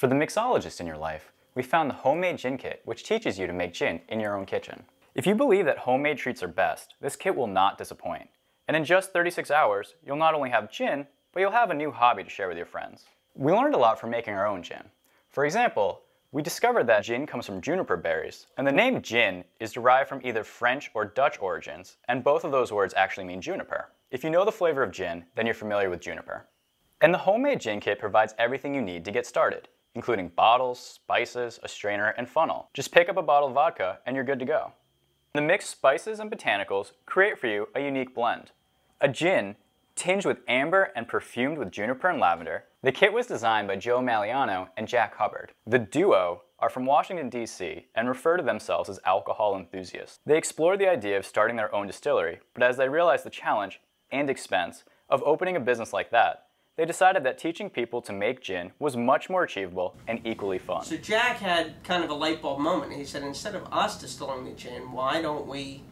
For the mixologist in your life, we found the Homemade Gin Kit, which teaches you to make gin in your own kitchen. If you believe that homemade treats are best, this kit will not disappoint. And in just 36 hours, you'll not only have gin, but you'll have a new hobby to share with your friends. We learned a lot from making our own gin. For example, we discovered that gin comes from juniper berries, and the name gin is derived from either French or Dutch origins, and both of those words actually mean juniper. If you know the flavor of gin, then you're familiar with juniper. And the homemade gin kit provides everything you need to get started, including bottles, spices, a strainer, and funnel. Just pick up a bottle of vodka and you're good to go. The mixed spices and botanicals create for you a unique blend. A gin tinged with amber and perfumed with juniper and lavender, the kit was designed by Joe Maliano and Jack Hubbard. The duo are from Washington, D.C. and refer to themselves as alcohol enthusiasts. They explored the idea of starting their own distillery, but as they realized the challenge and expense of opening a business like that, they decided that teaching people to make gin was much more achievable and equally fun. So Jack had kind of a light bulb moment. He said, instead of us distilling the gin, why don't we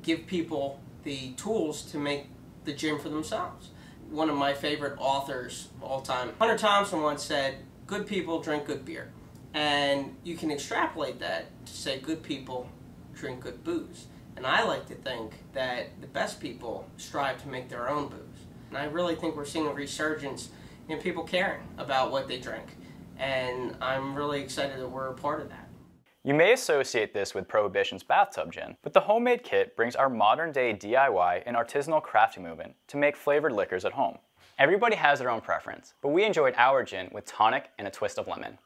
give people the tools to make the gin for themselves? One of my favorite authors of all time, Hunter Thompson once said, good people drink good beer. And you can extrapolate that to say good people drink good booze. And I like to think that the best people strive to make their own booze. And I really think we're seeing a resurgence in people caring about what they drink. And I'm really excited that we're a part of that. You may associate this with Prohibition's bathtub gin, but the homemade kit brings our modern day DIY and artisanal crafting movement to make flavored liquors at home. Everybody has their own preference, but we enjoyed our gin with tonic and a twist of lemon.